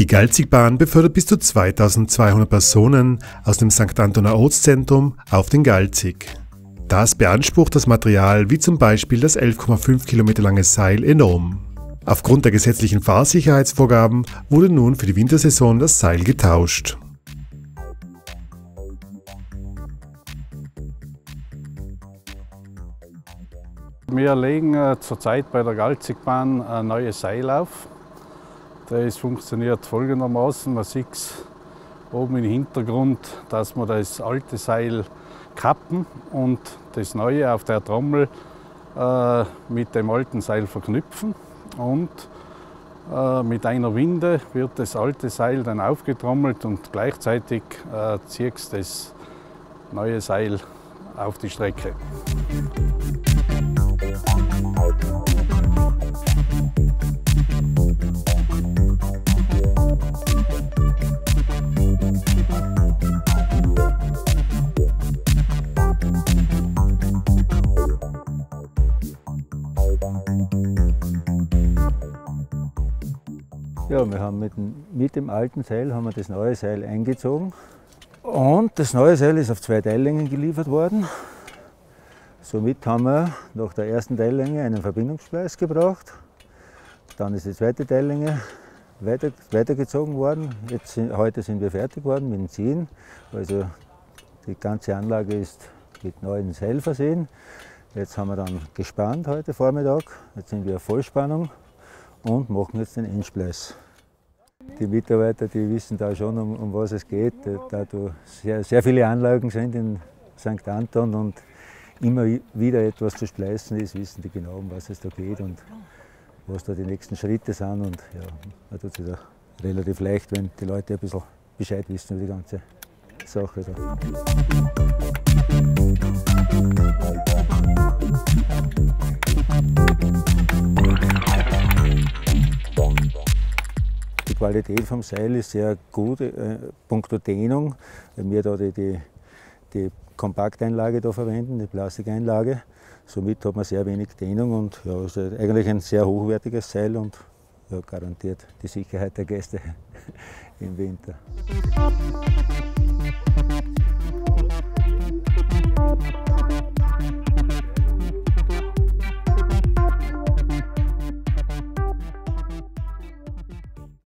Die Galzigbahn befördert bis zu 2200 Personen aus dem St. Antoner Ortszentrum auf den Galzig. Das beansprucht das Material wie zum Beispiel das 11,5 Kilometer lange Seil enorm. Aufgrund der gesetzlichen Fahrsicherheitsvorgaben wurde nun für die Wintersaison das Seil getauscht. Wir legen äh, zurzeit bei der Galzigbahn ein neues Seil auf. Das funktioniert folgendermaßen. Man sieht oben im Hintergrund, dass wir das alte Seil kappen und das neue auf der Trommel äh, mit dem alten Seil verknüpfen. Und äh, mit einer Winde wird das alte Seil dann aufgetrommelt und gleichzeitig äh, zieht das neue Seil auf die Strecke. Ja, wir haben mit dem, mit dem alten Seil haben wir das neue Seil eingezogen. Und das neue Seil ist auf zwei Teillängen geliefert worden. Somit haben wir nach der ersten Teillänge einen Verbindungsspleiß gebraucht. Dann ist die zweite Teillänge weiter, weitergezogen worden. Jetzt, heute sind wir fertig geworden mit dem Ziehen. Also die ganze Anlage ist mit neuen Seil versehen. Jetzt haben wir dann gespannt heute Vormittag. Jetzt sind wir auf Vollspannung und machen jetzt den Endspleiß. Die Mitarbeiter die wissen da schon, um, um was es geht, da sehr, sehr viele Anlagen sind in St. Anton und immer wieder etwas zu spleißen ist, wissen die genau, um was es da geht und was da die nächsten Schritte sind. Und ja, man tut sich da relativ leicht, wenn die Leute ein bisschen Bescheid wissen über die ganze Sache. Da. Qualität vom Seil ist sehr gut, äh, punkto Dehnung, weil wir da die, die, die Kompakteinlage da verwenden, die Plastikeinlage. Somit hat man sehr wenig Dehnung und ja, ist eigentlich ein sehr hochwertiges Seil und ja, garantiert die Sicherheit der Gäste im Winter.